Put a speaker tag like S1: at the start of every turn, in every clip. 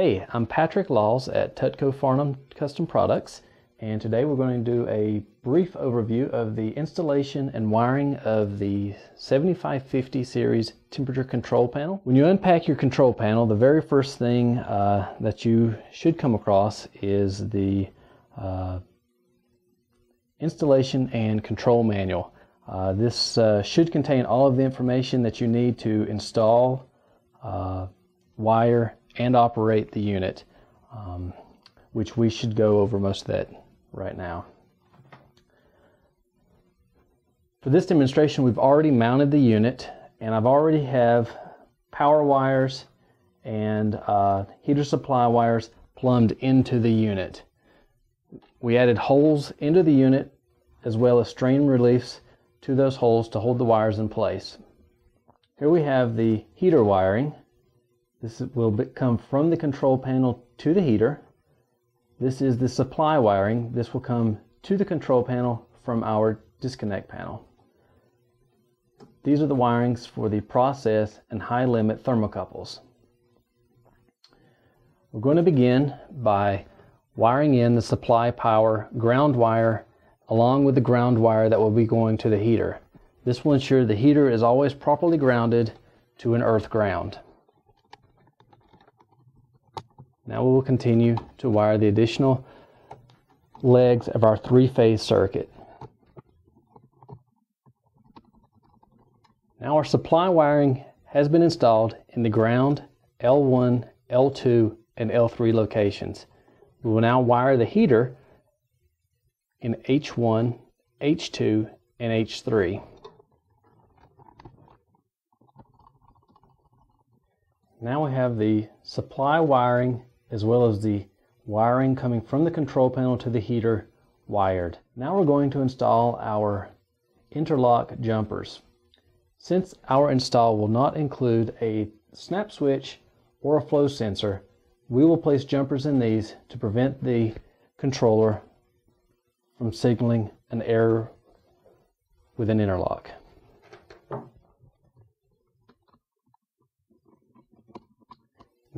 S1: Hey, I'm Patrick Laws at Tutco Farnam Custom Products, and today we're going to do a brief overview of the installation and wiring of the 7550 series temperature control panel. When you unpack your control panel, the very first thing uh, that you should come across is the uh, installation and control manual. Uh, this uh, should contain all of the information that you need to install, uh, wire, and operate the unit, um, which we should go over most of that right now. For this demonstration, we've already mounted the unit, and I've already have power wires and uh, heater supply wires plumbed into the unit. We added holes into the unit as well as strain reliefs to those holes to hold the wires in place. Here we have the heater wiring this will come from the control panel to the heater. This is the supply wiring. This will come to the control panel from our disconnect panel. These are the wirings for the process and high limit thermocouples. We're going to begin by wiring in the supply power ground wire along with the ground wire that will be going to the heater. This will ensure the heater is always properly grounded to an earth ground. Now we will continue to wire the additional legs of our three-phase circuit. Now our supply wiring has been installed in the ground, L1, L2, and L3 locations. We will now wire the heater in H1, H2, and H3. Now we have the supply wiring as well as the wiring coming from the control panel to the heater wired. Now we're going to install our interlock jumpers. Since our install will not include a snap switch or a flow sensor, we will place jumpers in these to prevent the controller from signaling an error with an interlock.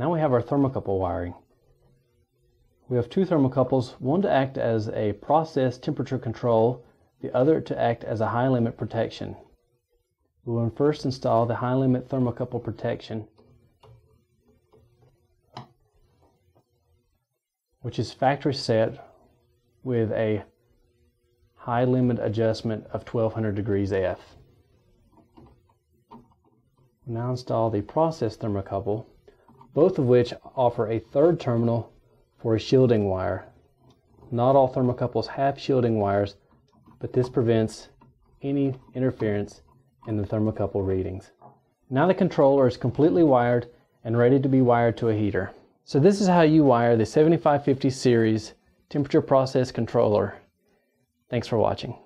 S1: Now we have our thermocouple wiring. We have two thermocouples, one to act as a process temperature control, the other to act as a high limit protection. We will first install the high limit thermocouple protection, which is factory set with a high limit adjustment of 1200 degrees F. Now install the process thermocouple both of which offer a third terminal for a shielding wire. Not all thermocouples have shielding wires, but this prevents any interference in the thermocouple readings. Now the controller is completely wired and ready to be wired to a heater. So this is how you wire the 7550 series temperature process controller. Thanks for watching.